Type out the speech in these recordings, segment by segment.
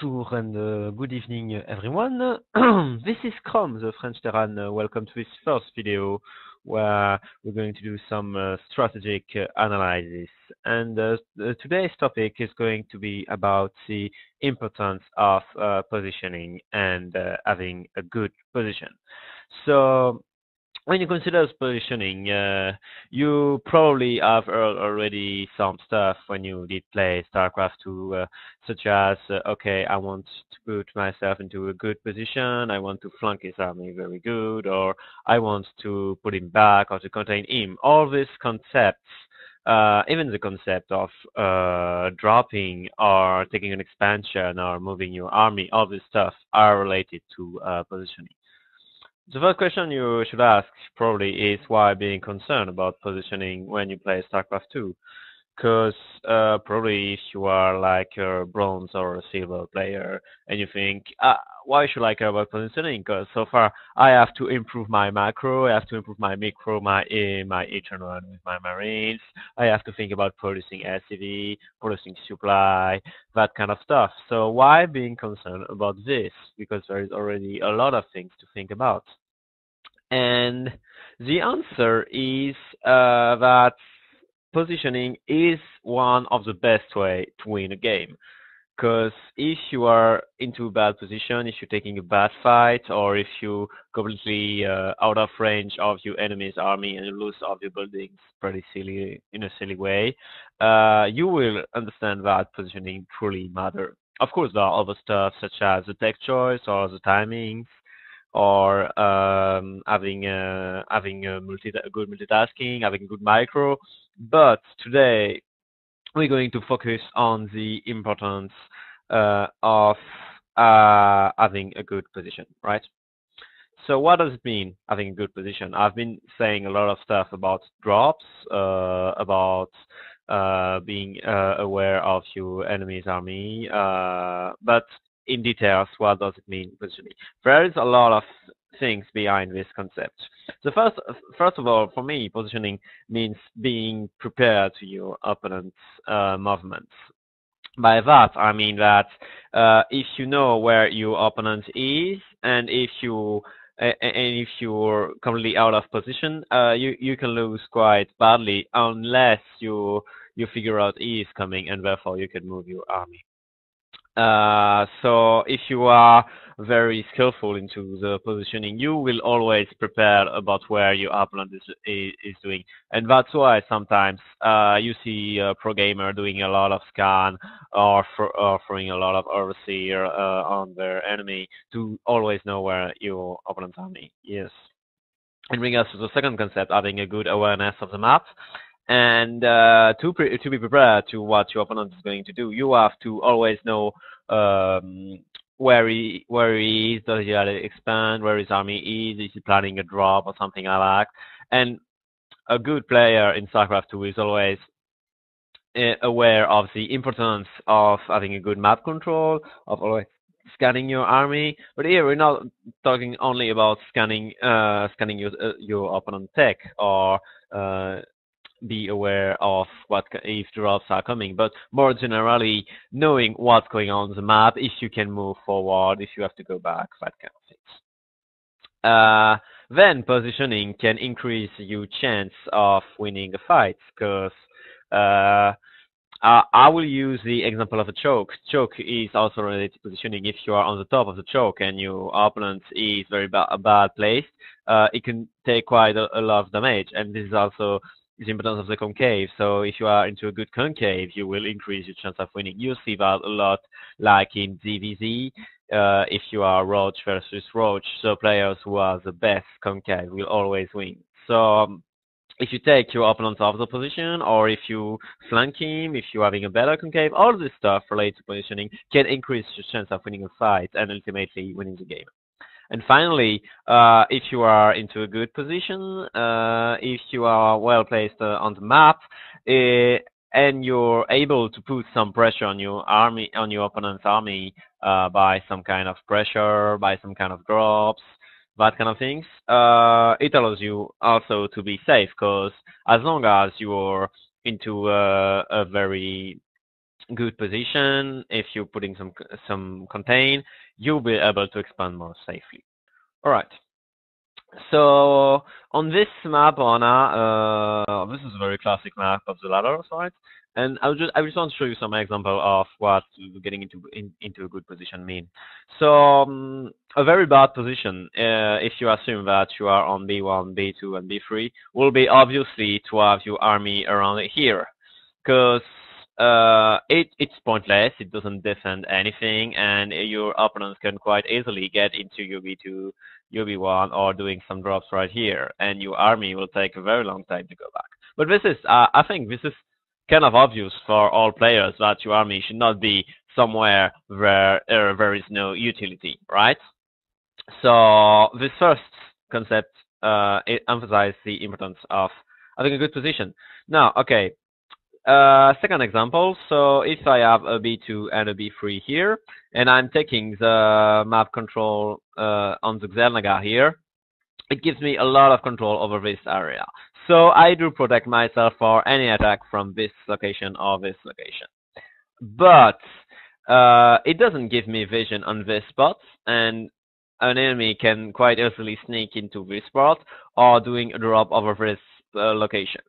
Bonjour and uh, good evening everyone. this is Krom, the French Terran. Uh, welcome to this first video where we're going to do some uh, strategic uh, analysis. And uh, today's topic is going to be about the importance of positioning and having a good position. So when you consider positioning, uh, you probably have already some stuff when you did play StarCraft 2, uh, such as, uh, okay, I want to put myself into a good position, I want to flank his army very good, or I want to put him back or to contain him. All these concepts, uh, even the concept of uh, dropping or taking an expansion or moving your army, all this stuff are related to uh, positioning. The first question you should ask probably is why being concerned about positioning when you play StarCraft 2. Because uh, probably if you are like a bronze or a silver player and you think, ah, why should I care about positioning? Because so far I have to improve my macro, I have to improve my micro, my uh, my eternal with my marines. I have to think about producing SCV, producing supply, that kind of stuff. So why being concerned about this? Because there is already a lot of things to think about. And the answer is uh, that positioning is one of the best way to win a game. Because if you are into a bad position, if you're taking a bad fight, or if you completely uh, out of range of your enemy's army and you lose all your buildings pretty silly in a silly way, uh, you will understand that positioning truly matter. Of course, there are other stuff such as the tech choice or the timings, or um, having uh, having a multi good multitasking, having a good micro. But today we're going to focus on the importance uh, of uh, having a good position, right? So what does it mean having a good position? I've been saying a lot of stuff about drops, uh, about uh, being uh, aware of your enemy's army, but in details, what does it mean positioning? There is a lot of things behind this concept. So first, first of all, for me, positioning means being prepared to your opponent's uh, movements. By that, I mean that uh, if you know where your opponent is, and if you and if you're completely out of position, uh, you you can lose quite badly unless you you figure out he is coming, and therefore you can move your army. Uh, so if you are very skillful into the positioning, you will always prepare about where your opponent is, is, doing. And that's why sometimes uh, you see a pro gamer doing a lot of scan or offering a lot of overseer uh, on their enemy to always know where your opponent's army is. In regards to the second concept, having a good awareness of the map, and uh, to pre- to be prepared to what your opponent is going to do, you have to always know um, where he where he is, does he expand, where his army is, is he planning a drop or something like that. And a good player in StarCraft 2 is always uh, aware of the importance of having a good map control, of always scanning your army. But here we're not talking only about scanning uh, scanning your uh, your opponent tech or uh, be aware of what if drops are coming, but more generally knowing what's going on, the map, if you can move forward, if you have to go back, that kind of things. Uh, then positioning can increase your chance of winning a fight because uh, I will use the example of a choke. Choke is also related to positioning. If you are on the top of the choke and your opponent is very ba bad placed, uh, it can take quite a, a, lot of damage. And this is also the importance of the concave. So if you are into a good concave, you will increase your chance of winning. You see that a lot, like in ZvZ, uh, if you are Roach versus Roach, so players who are the best concave will always win. So um, if you take your opponent off the position, or if you flank him, if you're having a better concave, all this stuff related to positioning can increase your chance of winning a fight and ultimately winning the game. And finally, uh, if you are into a good position, uh, if you are well placed uh, on the map, uh, and you're able to put some pressure on your army, on your opponent's army, uh, by some kind of pressure, by some kind of drops, that kind of things, uh, it allows you also to be safe, because as long as you're into a very good position, if you're putting some some contain, you'll be able to expand more safely. All right. So on this map, Ohana, uh, this is a very classic map of the ladder, right? And I just I just want to show you some example of what getting into in, into a good position mean. So um, a very bad position, uh, if you assume that you are on B1, B2, and B3, will be obviously to have your army around here, because uh, it, it's pointless. It doesn't defend anything, and your opponents can quite easily get into your B2, your B1, or doing some drops right here, and your army will take a very long time to go back. But this is, uh, I think, this is kind of obvious for all players that your army should not be somewhere where uh, there is no utility, right? So this first concept uh, emphasizes the importance of having a good position. Now, okay, uh, second example, so if I have a B2 and a B3 here, and I'm taking the map control uh, on the Xel'Naga here, it gives me a lot of control over this area. So I do protect myself for any attack from this location or this location. But uh, it doesn't give me vision on this spot, and an enemy can quite easily sneak into this spot or doing a drop over this uh, location.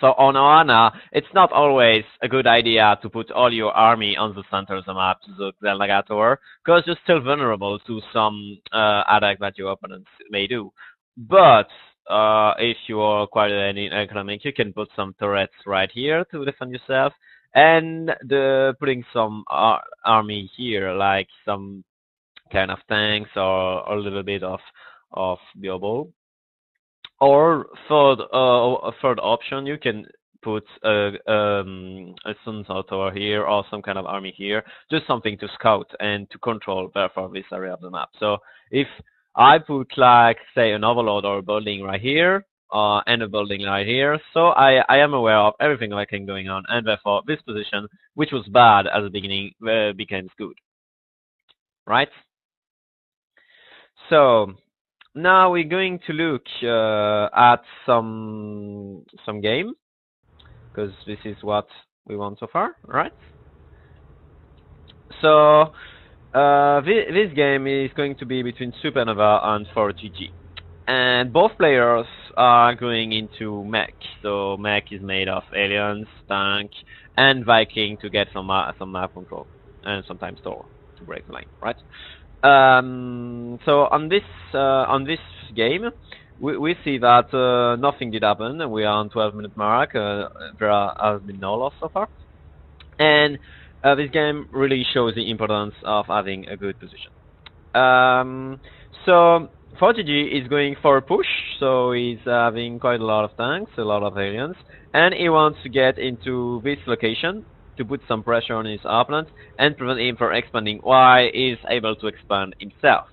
So on Ohana, it's not always a good idea to put all your army on the center of the map, the Xel'Naga because you're still vulnerable to some uh, attack that your opponents may do. But uh, if you are quite an economic, you can put some turrets right here to defend yourself, and the putting some ar army here, like some kind of tanks or, or a little bit of of Biobo or third, uh, third option, you can put a, um, a Sensor Tower here or some kind of army here, just something to scout and to control therefore this area of the map. So if I put like say an Overlord or a building right here, uh, and a building right here, so I, I am aware of everything that can going on, and therefore this position, which was bad at the beginning, uh, becomes good. Right? So now we're going to look uh, at some some game because this is what we want so far, right? So uh, this, this game is going to be between Supernova and ForGG, and both players are going into mech. So mech is made of Hellions, tank, and Viking to get some uh, some map control and sometimes Thor to break the line, right? Um, so on this uh, on this game, we, we see that uh, nothing did happen. We are on 12 minute mark. Uh, there has been no loss so far, and uh, this game really shows the importance of having a good position. Um, so ForGG is going for a push, so he's having quite a lot of tanks, a lot of Hellions, and he wants to get into this location to put some pressure on his opponent and prevent him from expanding while he is able to expand himself.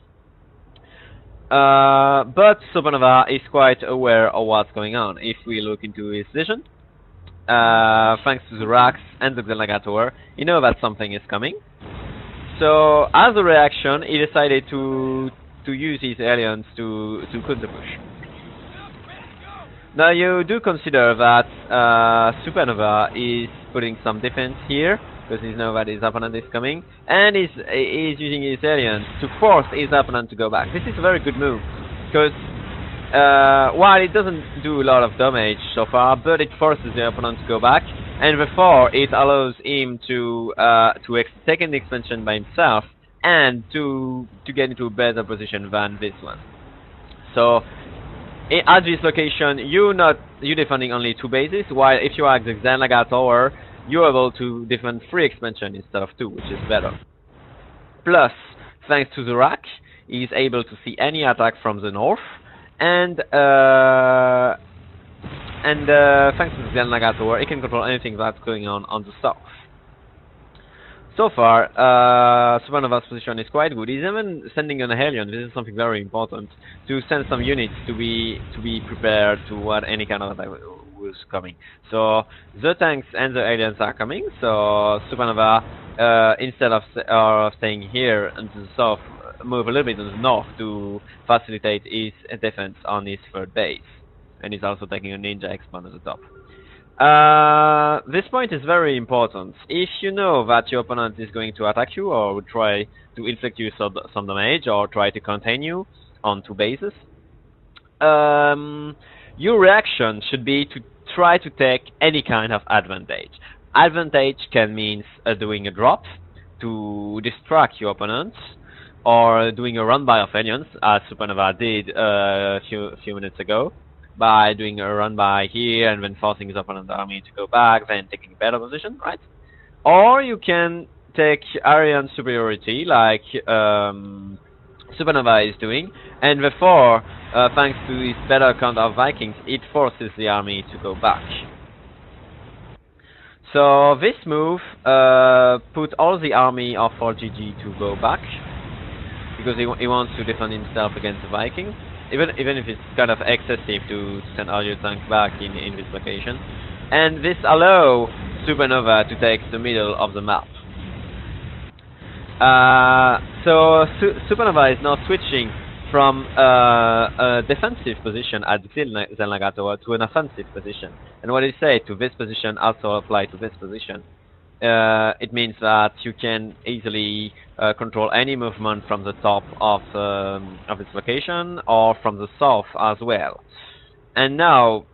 Uh, but Supernova is quite aware of what's going on. If we look into his vision, uh, thanks to the racks and the Xel'Naga he knows that something is coming. So, as a reaction, he decided to to use his Hellions to to cut the push. Now you do consider that uh, Supernova is putting some defense here because he knows that his opponent is coming, and he's, he's using his Hellions to force his opponent to go back. This is a very good move because uh, while it doesn't do a lot of damage so far, but it forces the opponent to go back, and therefore it allows him to uh, to take an expansion by himself and to to get into a better position than this one. So at this location, you not you defending only two bases, while if you are at the Xel'Naga Tower, you're able to defend three expansion instead of two, which is better. Plus, thanks to the rack, he's able to see any attack from the north, and uh, and uh, thanks to the Xel'Naga Tower, he can control anything that's going on on the south. So far, uh, Supernova's position is quite good. He's even sending an Hellion. This is something very important to send some units to be to be prepared to what any kind of attack was coming. So the tanks and the Hellions are coming. So Supernova, uh, instead of uh, staying here in the south, move a little bit to the north to facilitate his defense on his third base. And he's also taking a ninja expand at the top. Uh, this point is very important. If you know that your opponent is going to attack you or try to inflict you some, some damage or try to contain you on two bases, um, your reaction should be to try to take any kind of advantage. Advantage can mean uh, doing a drop to distract your opponent, or doing a run by of Hellions, as Supernova did uh, a few, few minutes ago, by doing a run by here and then forcing his opponent's army to go back, then taking a better position, right? Or you can take Aryan superiority, like um, Supernova is doing, and therefore, uh, thanks to his better count of Vikings, it forces the army to go back. So this move uh, put all the army of ForGG to go back, because he, he wants to defend himself against the Vikings, even even if it's kind of excessive to send all your tanks back in, in this location. And this allow Supernova to take the middle of the map. Uh, so Su Supernova is now switching from uh, a defensive position at Xel'Naga Tower to an offensive position. And what I say to this position also apply to this position. Uh, it means that you can easily uh, control any movement from the top of um, of its location or from the south as well. And now,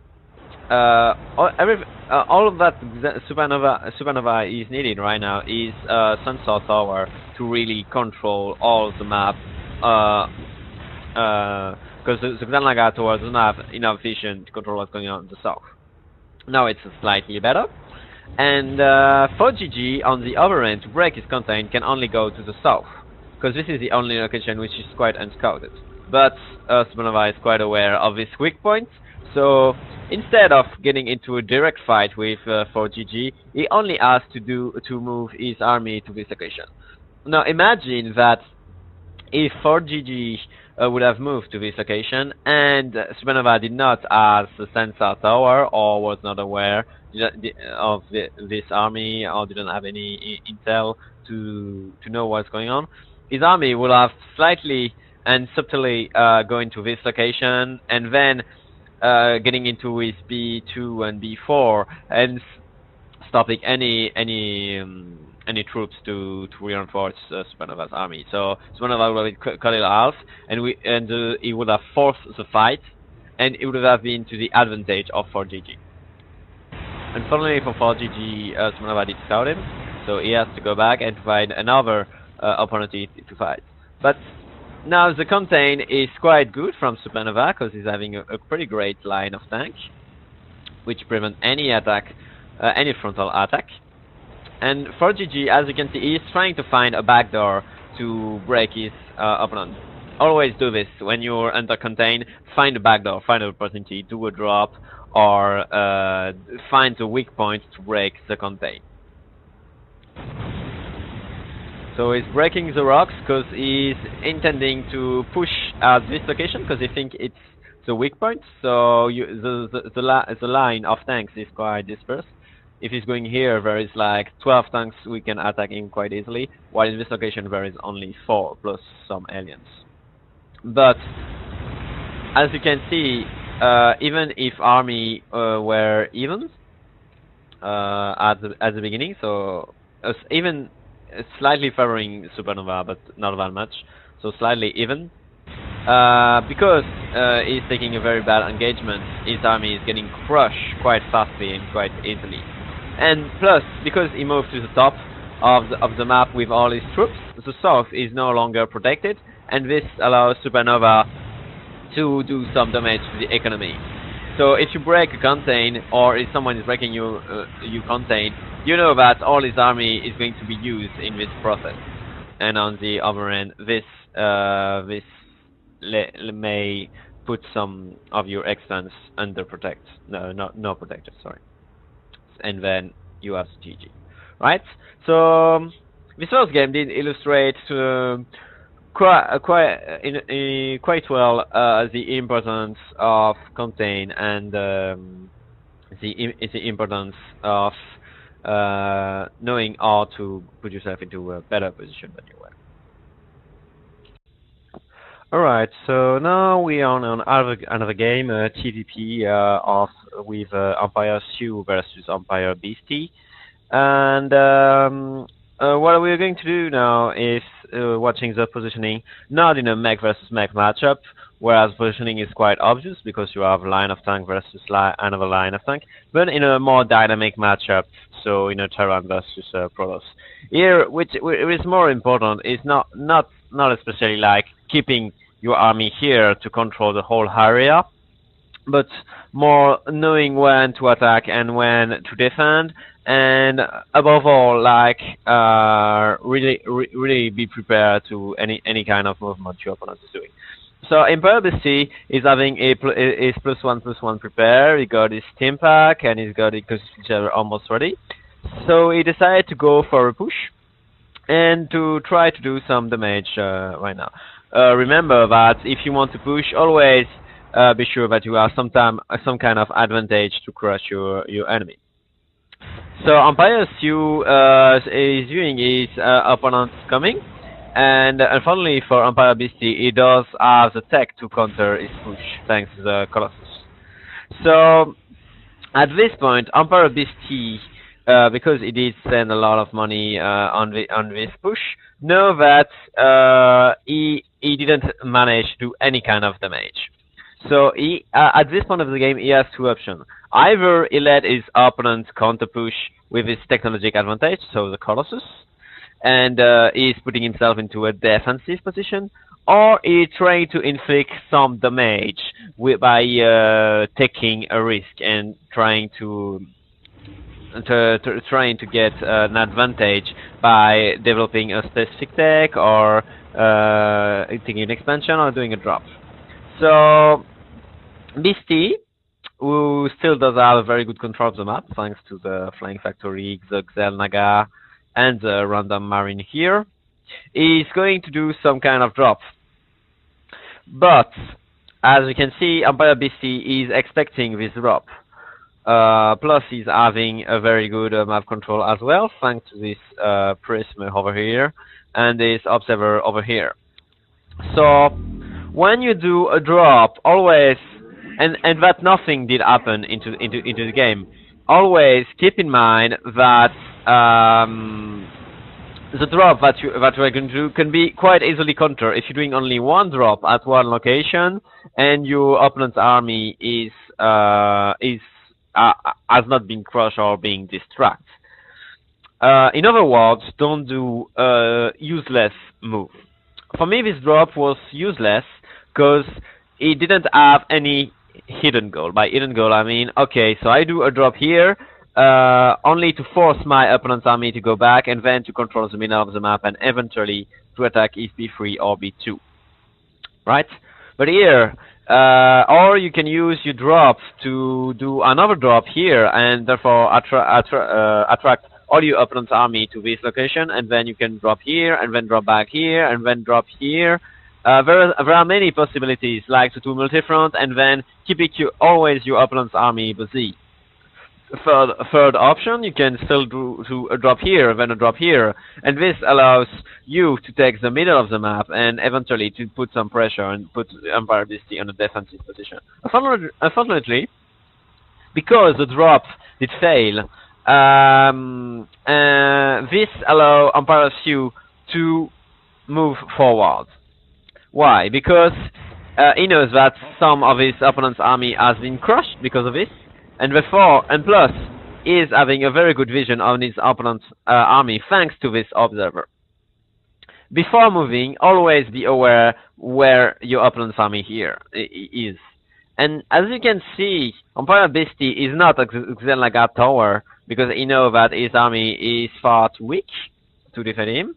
uh, all, every, uh, all of that supernova supernova is needed right now is uh, sensor tower to really control all the map. Because uh, the, the Xel'Naga Tower doesn't have enough vision to control what's going on in the south. Now it's slightly better. And uh, ForGG on the other end to break his contain can only go to the south, because this is the only location which is quite unscouted. But uh, is quite aware of his weak points, so instead of getting into a direct fight with uh, ForGG, he only has to do to move his army to this location. Now imagine that if 4GG uh, would have moved to this location and Supernova did not the sensor tower or was not aware of the, this army or didn't have any intel to to know what's going on, his army will have slightly and subtly uh, going to this location and then uh, getting into his B2 and B4 and stopping any any um, any troops to to reinforce uh, Supernova's army. So Supernova will cut it off, and we and uh, he would have forced the fight, and it would have been to the advantage of ForGG. Unfortunately for ForGG, uh, Supernova did scout him, so he has to go back and find another uh, opportunity to fight. But now the contain is quite good from Supernova because he's having a, a, pretty great line of tank, which prevent any attack, uh, any frontal attack. And ForGG, as you can see, is trying to find a backdoor to break his uh, opponent. Always do this when you're under contain. Find a backdoor, find an opportunity, do a drop, or uh, find a weak point to break the contain. So he's breaking the rocks because he's intending to push at this location because he thinks it's the weak point. So you, the the the, the line of tanks is quite dispersed. If he's going here, there is like 12 tanks we can attack him quite easily, while in this location there is only 4 plus some Hellions. But as you can see, uh, even if army uh, were even uh, at the at the beginning, so even slightly favoring Supernova, but not that much, so slightly even. Uh, because uh, he's taking a very bad engagement, his army is getting crushed quite fastly and quite easily. And plus, because he moved to the top of the, of the map with all his troops, the south is no longer protected, and this allows Supernova to do some damage to the economy. So if you break a contain, or if someone is breaking you, uh, you contain, you know that all his army is going to be used in this process. And on the other end, this uh, this may put some of your extents under protect. No, not no protected. Sorry. And then you have GG, right? So um, this first game did illustrate. Uh, quite quite uh, quite well uh, the importance of contain and um, the the importance of uh, knowing how to put yourself into a better position than you were. Alright, so now we are on another, another game, uh, TVP, uh, of, with uh, Empire Sioux versus Empire Beastie. And um, uh, what we're going to do now is uh, watching the positioning, not in a mech versus mech matchup, whereas positioning is quite obvious because you have line of tank versus li another line of tank, but in a more dynamic matchup, so in a Terran versus uh, Protoss. Here, which, which is more important, is not not not especially like keeping your army here to control the whole area, but more knowing when to attack and when to defend, and above all, like uh, really, re really be prepared to any any kind of movement your opponent is doing. So Beastie is having a pl is plus one plus one prepare. He got his stim pack and he's got his almost ready. So he decided to go for a push and to try to do some damage uh, right now. Uh, remember that if you want to push, always uh, be sure that you have some time, some kind of advantage to crush your your enemy. So Empire uh, is viewing his opponents coming, and unfortunately for Empire Beastie, he does have the tech to counter his push thanks to the Colossus. So at this point, Empire Beastie uh, because he did spend a lot of money uh, on the, on this push, know that uh, he he didn't manage to do any kind of damage. So he uh, at this point of the game he has two options. Either he let his opponent counter push with his technological advantage, so the Colossus, and uh, he's putting himself into a defensive position, or he trying to inflict some damage by uh, taking a risk and trying to to, to trying to get uh, an advantage by developing a specific tech or uh, taking an expansion or doing a drop. So Beastie, who still does have a very good control of the map thanks to the Flying Factory, the Xel'Naga, and the random marine here, is going to do some kind of drop. But as you can see, Empire Beastie is expecting this drop. Uh, plus, he's having a very good uh, map control as well, thanks to this uh, prism over here and this observer over here. So, when you do a drop, always, and and that nothing did happen into into into the game. Always keep in mind that um, the drop that you that we're going to do can be quite easily countered if you're doing only one drop at one location and your opponent's army is uh, is uh, has not been crushed or being distracted. Uh, in other words, don't do a useless move. For me, this drop was useless because it didn't have any hidden goal. By hidden goal, I mean, okay, so I do a drop here, uh, only to force my opponent's army to go back and then to control the middle of the map and eventually to attack if B3 or B2. Right? But here, uh, or you can use your drop to do another drop here and therefore attra attra uh, attract all your opponent's army to this location and then you can drop here and then drop back here and then drop here. Uh, there, are, there are many possibilities like to do multi-front and then you, always your opponent's army busy third third option, you can still do, do a drop here, then a drop here, and this allows you to take the middle of the map and eventually to put some pressure and put Empire Beastie on a defensive position. Unfortunately, because the drop did fail, um, uh, this allows Empire Sioux to move forward. Why? Because uh, he knows that some of his opponent's army has been crushed because of this, and therefore, and plus, is having a very good vision on his opponent's uh, army thanks to this observer. Before moving, always be aware where your opponent's army here is. And as you can see, Empire Beastie is not a Xel'Naga tower because he knows that his army is far too weak to defend him.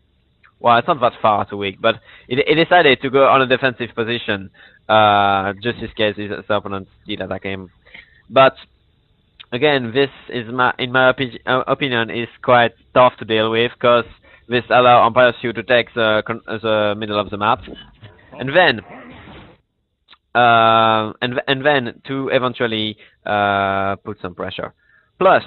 Well, it's not that far too weak, but he decided to go on a defensive position uh, just in case his opponent did attack him. But again, this is my, in my opi uh, opinion, is quite tough to deal with because this allows Empire Sioux to take the, the middle of the map, and then uh, and and then to eventually uh, put some pressure. Plus,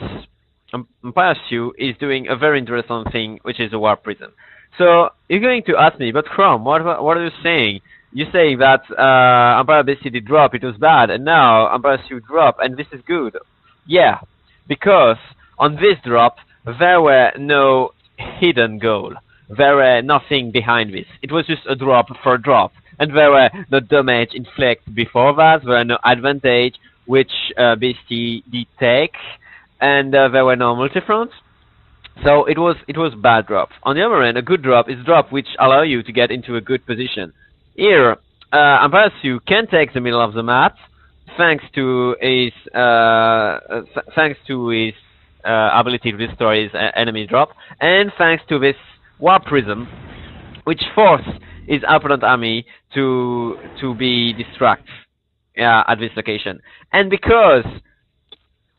Empire Sioux is doing a very interesting thing, which is a warp prism. So you're going to ask me, but Krom, what what are you saying? you say that uh, Empire City drop, it was bad, and now Empire City drop, and this is good. Yeah, because on this drop, there were no hidden goal. There were nothing behind this. It was just a drop for a drop. And there were no damage inflicted before that. There were no advantage which uh, Beastie did take. And uh, there were no multi-fronts. So it was it was bad drop. On the other hand, a good drop is drop which allow you to get into a good position. Here, uh, Ambassu can take the middle of the map thanks to his uh, th thanks to his uh, ability to destroy his uh, enemy drop, and thanks to this warp prism, which forced his opponent army to to be distracted at this location. And because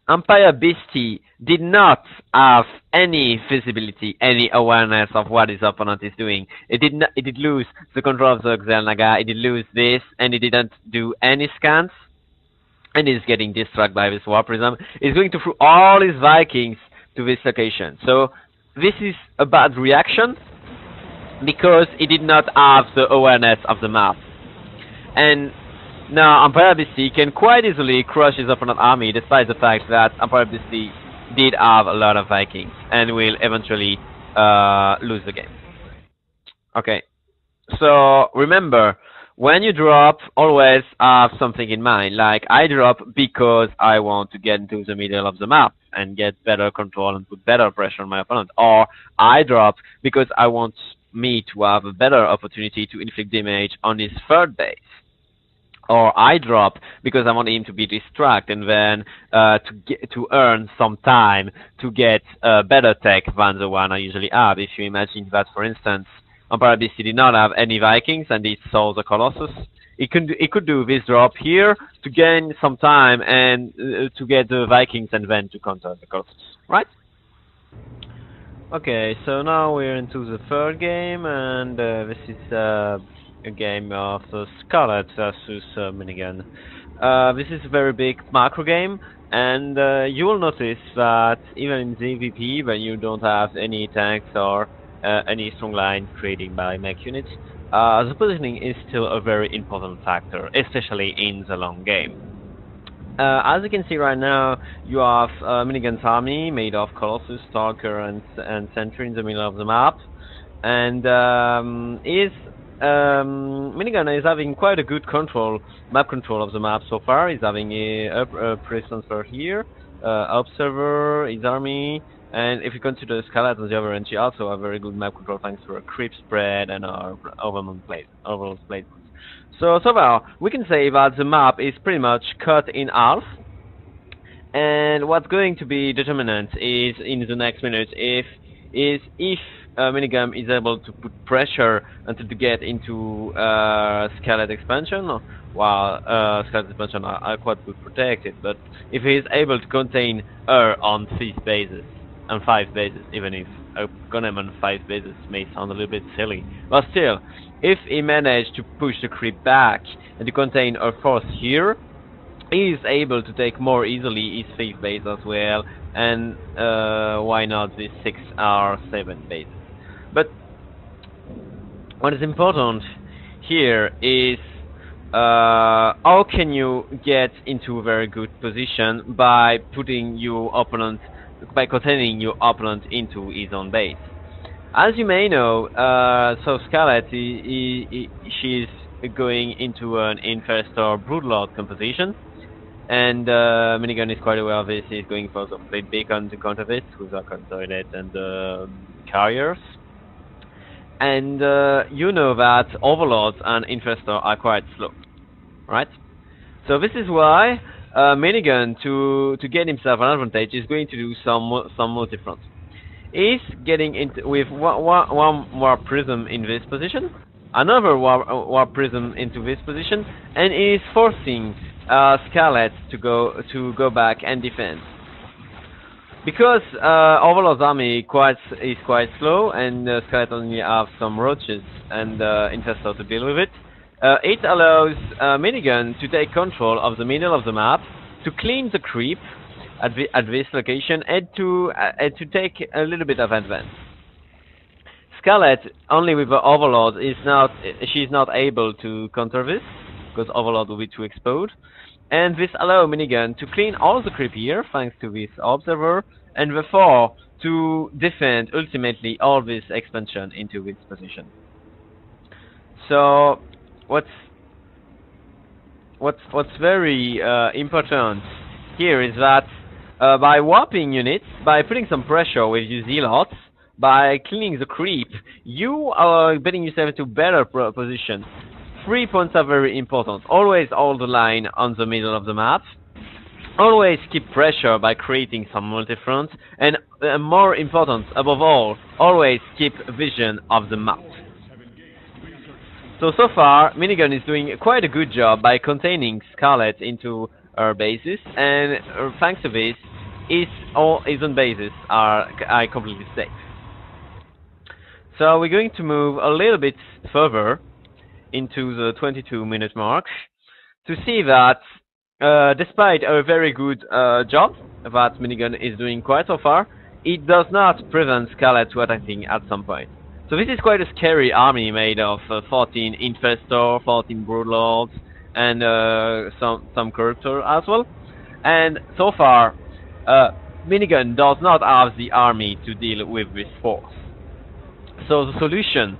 Empire Beastie did not have any visibility, any awareness of what his opponent is doing. It did not, it did lose the control of the Xel'Naga, it did lose this, and it didn't do any scans. And he's getting distracted by this Warp Prism. He's going to throw all his Vikings to this location. So this is a bad reaction because he did not have the awareness of the map. And now Empire Beastie can quite easily crush his opponent's army despite the fact that Empire Beastie did have a lot of Vikings and will eventually uh, lose the game. Okay, so remember, when you drop, always have something in mind. Like, I drop because I want to get into the middle of the map and get better control and put better pressure on my opponent. Or I drop because I want me to have a better opportunity to inflict damage on his third base or I drop because I want him to be distracted and then uh, to get to earn some time to get a better tech than the one I usually have. If you imagine that, for instance, Empire Beastie did not have any Vikings and he saw the Colossus, It could he could do this drop here to gain some time and uh, to get the Vikings and then to counter the Colossus, right? Okay, so now we're into the third game and uh, this is uh, a game of uh, Scarlett versus uh, Minigun. Uh, this is a very big macro game, and uh, you will notice that even in ZVP, when you don't have any tanks or uh, any strong line created by mech units, uh, the positioning is still a very important factor, especially in the long game. as you can see right now, you have Minigun's army made of Colossus, Stalker, and, and Sentry in the middle of the map, and um, is um, Minigun is having quite a good control, map control of the map so far. He's having a, a, a transfer here, uh, observer, his army, and if you consider the other end, she also have very good map control thanks to her creep spread and our overland plate, overall plate. So, so far, we can say that the map is pretty much cut in half. And what's going to be determinant is in the next minute if is if uh, Minigun is able to put pressure until to get into uh, Scarlett expansion, while uh, Scarlett expansion are, are, quite good protected. But if he is able to contain her on six bases, and five bases, even if Gunham on five bases may sound a little bit silly, but still, if he managed to push the creep back and to contain a force here, he is able to take more easily his fifth base as well, and uh, why not this 6 R7 base. But what is important here is uh, how can you get into a very good position by putting your opponent, by containing your opponent into his own base. As you may know, uh, so Scarlett, he, he, she's going into an Infestor Broodlord composition, and uh, Minigun is quite aware of this, he's going for the Fleet Beacon to counter this with our Consolidate and uh, Carriers. And uh, you know that Broodlords and Infestor are quite slow, right? So this is why uh, Minigun, to to get himself an advantage, is going to do some some multi-front. He's getting into with one, more prism in this position, another war, warp prism into this position, and is forcing uh, Scarlett to go to go back and defend. Because uh, Broodlord's army quite is quite slow, and uh, Scarlett only have some roaches and uh, Infestor to deal with it. Uh, it allows uh, Minigun to take control of the middle of the map, to clean the creep at, at this location, and to uh, and to take a little bit of advance. Scarlett only with the Broodlord is not she's not able to counter this because Broodlord will be too exposed. And this allows Minigun to clean all the creep here thanks to this observer and therefore to defend ultimately all this expansion into this position. So what's what's what's very uh, important here is that uh, by warping units, by putting some pressure with your zealots, by cleaning the creep, you are getting yourself into better position. Three points are very important. Always hold the line on the middle of the map. Always keep pressure by creating some multi-fronts. And uh, more important, above all, always keep vision of the map. So, so far, Minigun is doing quite a good job by containing Scarlett into her bases, and uh, thanks to this, his, all his own bases are, are completely safe. So we're going to move a little bit further into the 22 minute mark to see that uh, despite a very good uh, job that Minigun is doing quite so far, it does not prevent Scarlett to attacking at some point. So this is quite a scary army made of uh, 14 Infestor, 14 Broodlords, and uh, some some Corruptor as well. And so far, uh, Minigun does not have the army to deal with this force. So the solution,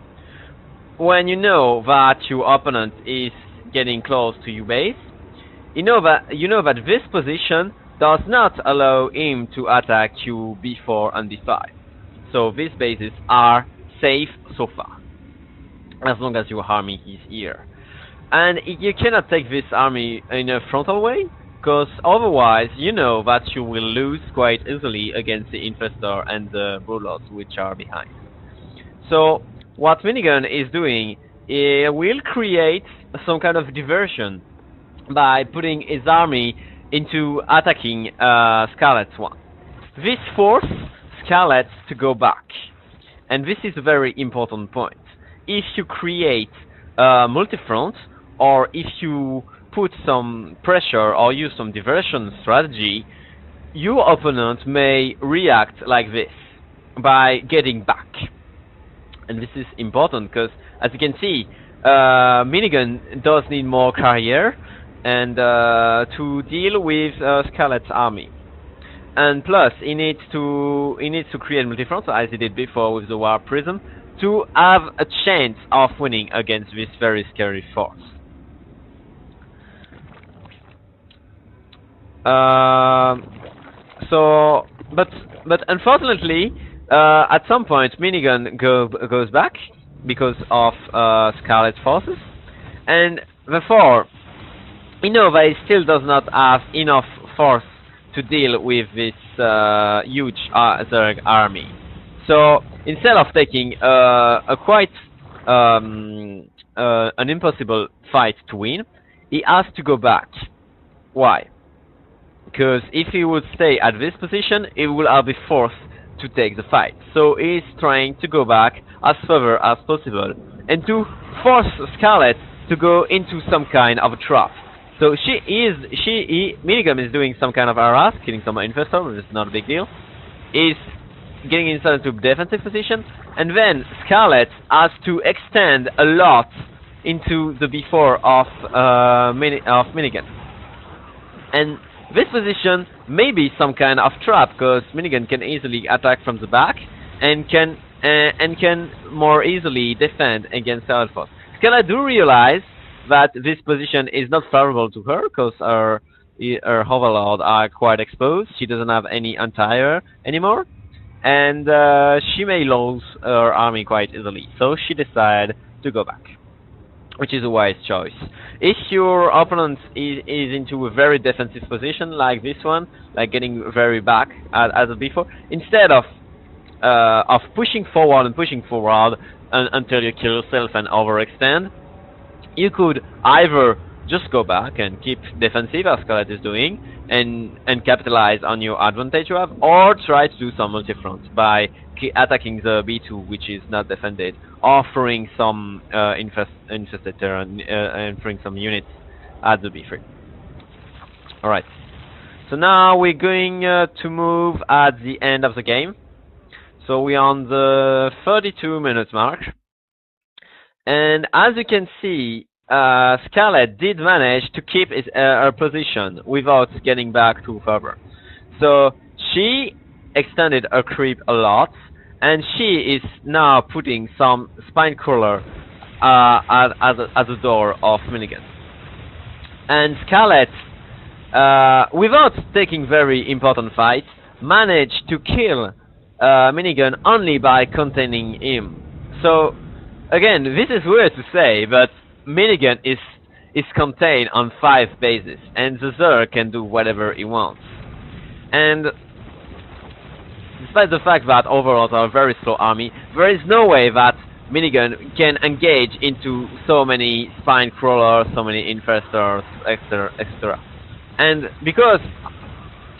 when you know that your opponent is getting close to your base, you know that you know that this position does not allow him to attack you b4 and b5. So these bases are safe so far, as long as your army is here. And you cannot take this army in a frontal way, because otherwise you know that you will lose quite easily against the Infestor and the Broodlords which are behind. So what Minigun is doing, it will create some kind of diversion by putting his army into attacking uh, Scarlett one. This forces Scarlett to go back. And this is a very important point. If you create a multi-front, or if you put some pressure or use some diversion strategy, your opponent may react like this, by getting back and this is important because as you can see uh, Minigun does need more carrier and uh, to deal with uh, Scarlett's army and plus he needs to he needs to create multi-front as he did before with the Warp Prism to have a chance of winning against this very scary force. Uh, so but but unfortunately uh, at some point, Minigun go, goes back because of uh, Scarlett's forces, and therefore, Innova still does not have enough force to deal with this uh, huge uh, Zerg army. So instead of taking uh, a quite um, uh, an impossible fight to win, he has to go back. Why? Because if he would stay at this position, he will have the force to take the fight. So he's trying to go back as further as possible and to force Scarlett to go into some kind of a trap. So she is, she, he, Minigun is doing some kind of harass, killing some infestor, which is not a big deal. Is getting inside into defensive position, and then Scarlett has to extend a lot into the b4 of uh, mini of Minigun. And this position may be some kind of trap because Minigun can easily attack from the back and can uh, and can more easily defend against Alphos. Scala do realize that this position is not favorable to her because her her Broodlord are quite exposed. She doesn't have any anti-air anymore, and uh, she may lose her army quite easily. So she decided to go back which is a wise choice. If your opponent is, is into a very defensive position like this one, like getting very back as, as before, instead of uh, of pushing forward and pushing forward un until you kill yourself and overextend, you could either just go back and keep defensive as Scarlett is doing and and capitalize on your advantage you have, or try to do some multi-front by attacking the B2 which is not defended, offering some uh, infest infestator and uh, offering some units at the B3. Alright, so now we're going uh, to move at the end of the game. So we're on the 32 minutes mark. And as you can see, uh, Scarlett did manage to keep his, uh, her position without getting back too Ferber. So she extended her creep a lot, and she is now putting some spine crawler uh, at, at, the, at the door of Minigun. And Scarlett, uh, without taking very important fights, managed to kill uh, Minigun only by containing him. So, again, this is weird to say, but Minigun is is contained on five bases, and the can do whatever he wants. And despite the fact that overalls are a very slow army, there is no way that Minigun can engage into so many spine crawlers, so many infestors, etc., etc. And because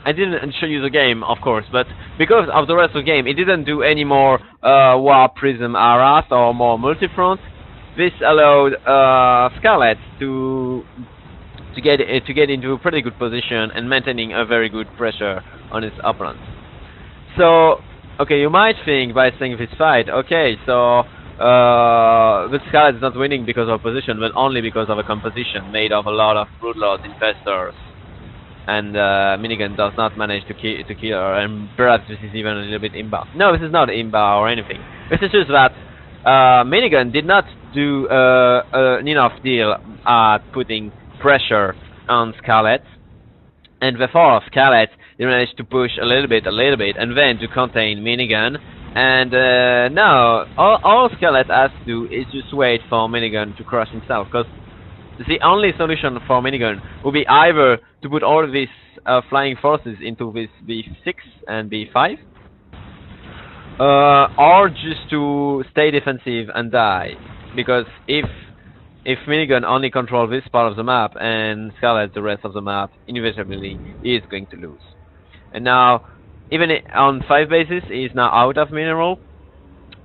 I didn't show you the game, of course, but because of the rest of the game, it didn't do any more uh, Warp Prism Harass or more multi-front. This allowed uh, Scarlett to to get uh, to get into a pretty good position and maintaining a very good pressure on his opponent. So, okay, you might think by saying this fight, okay, so uh, the Scarlett is not winning because of position, but only because of a composition made of a lot of Broodlords, Infestors, and uh, Minigun does not manage to, ki to kill her, and perhaps this is even a little bit imba. No, this is not imba or anything. This is just that uh, Minigun did not do uh, an enough deal at putting pressure on Scarlett, and therefore Scarlett they managed to push a little bit, a little bit, and then to contain Minigun. And uh, now, all, all Scarlett has to do is just wait for Minigun to crush himself, because the only solution for Minigun would be either to put all these uh, flying forces into this B6 and B5, uh, or just to stay defensive and die. Because if if Minigun only control this part of the map and Scarlett the rest of the map, inevitably he is going to lose. And now, even on 5 bases, he is now out of mineral,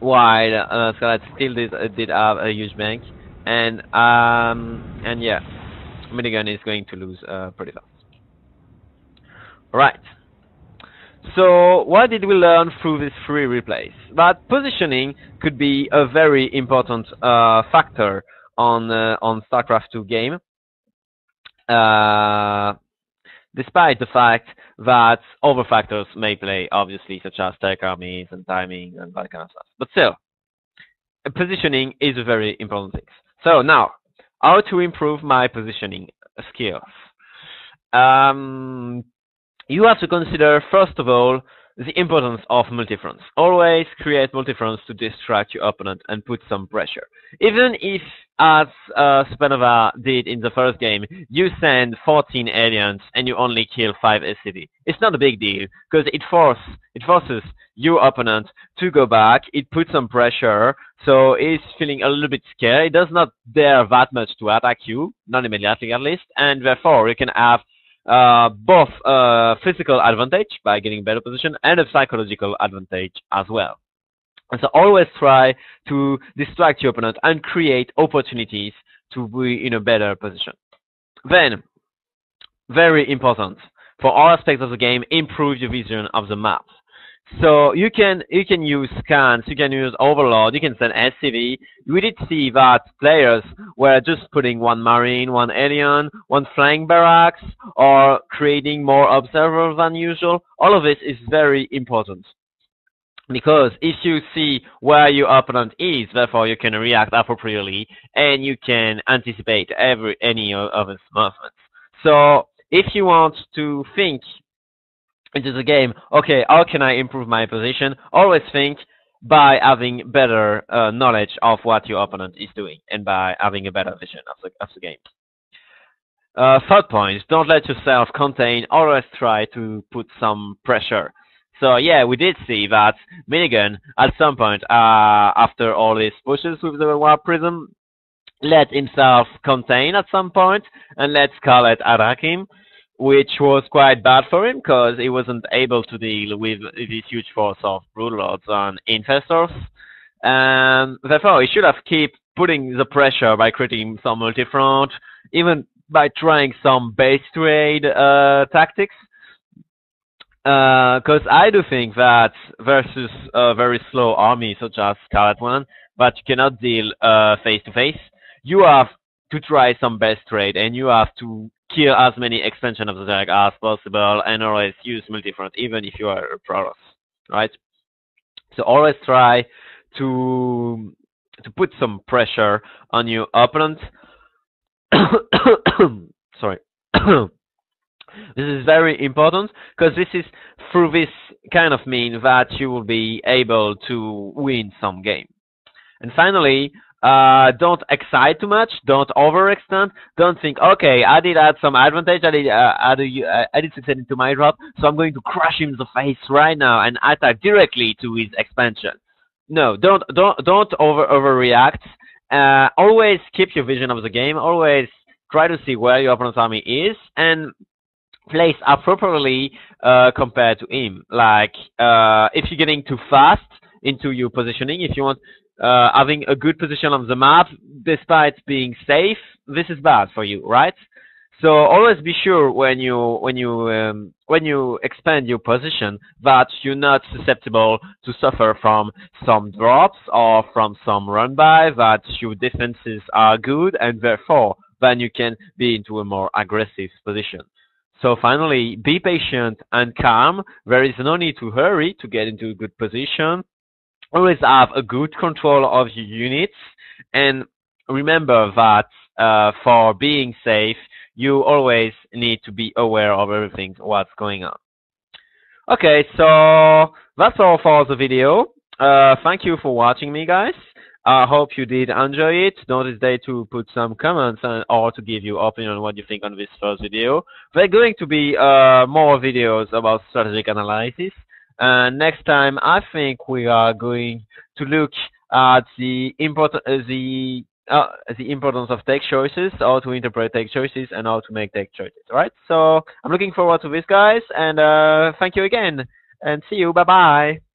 while uh, Scarlett still did, uh, did have a huge bank. And, um, and yeah, Minigun is going to lose uh, pretty fast. Right. So, what did we learn through these three replays? That positioning could be a very important uh, factor on uh, on StarCraft 2 game. Uh, despite the fact that other factors may play, obviously, such as tech armies and timing and that kind of stuff. But still, positioning is a very important thing. So now, how to improve my positioning skills? Um, you have to consider, first of all, the importance of multi-fronts. Always create multi-fronts to distract your opponent and put some pressure. Even if, as uh, Supernova did in the first game, you send 14 Hellions and you only kill 5 SCV. It's not a big deal, because it, force, it forces your opponent to go back, it puts some pressure, so he's feeling a little bit scared. He does not dare that much to attack you, not immediately at least, and therefore you can have uh, both a physical advantage by getting better position and a psychological advantage as well. And so always try to distract your opponent and create opportunities to be in a better position. Then, very important, for all aspects of the game, improve your vision of the map. So you can you can use scans, you can use Overlord, you can send SCV. We did see that players were just putting one marine, one Hellion, one flying barracks, or creating more observers than usual. All of this is very important. Because if you see where your opponent is, therefore you can react appropriately and you can anticipate every any of his movements. So if you want to think into the game, okay, how can I improve my position? Always think by having better uh, knowledge of what your opponent is doing and by having a better vision of the, of the game. Uh, third point, don't let yourself contain, always try to put some pressure. So yeah, we did see that Minigun at some point, uh, after all his pushes with the Warp Prism, let himself contain at some point and let Scarlett attack him which was quite bad for him because he wasn't able to deal with this huge force of Broodlords and Infestors. And therefore, he should have kept putting the pressure by creating some multi-front, even by trying some base trade uh, tactics. Because uh, I do think that versus a very slow army such as Scarlett One, that you cannot deal uh, face to face, you have to try some best trade and you have to kill as many expansion of the deck as possible and always use multi-front even if you are a Protoss, right? So always try to to put some pressure on your opponent. Sorry. this is very important because this is through this kind of mean that you will be able to win some game. And finally, uh, don't excite too much. Don't overextend. Don't think, okay, I did add some advantage. I did, uh, uh, I did succeed into my drop, so I'm going to crush him in the face right now and attack directly to his expansion. No, don't, don't, don't over overreact. Uh, always keep your vision of the game. Always try to see where your opponent's army is and place appropriately uh, compared to him. Like uh, if you're getting too fast into your positioning, if you want uh, having a good position on the map despite being safe, this is bad for you, right? So always be sure when you when you um, when you expand your position that you're not susceptible to suffer from some drops or from some run by. That your defenses are good and therefore then you can be into a more aggressive position. So finally, be patient and calm. There is no need to hurry to get into a good position always have a good control of your units and remember that uh, for being safe, you always need to be aware of everything what's going on. Okay, so that's all for the video. Uh, thank you for watching me, guys. I hope you did enjoy it. Don't hesitate to put some comments and, or to give your opinion on what you think on this first video. There are going to be uh, more videos about strategic analysis. Uh, next time, I think we are going to look at the important uh, the uh, the importance of tech choices, how to interpret tech choices, and how to make tech choices. Right. So I'm looking forward to this, guys, and uh, thank you again, and see you. Bye bye.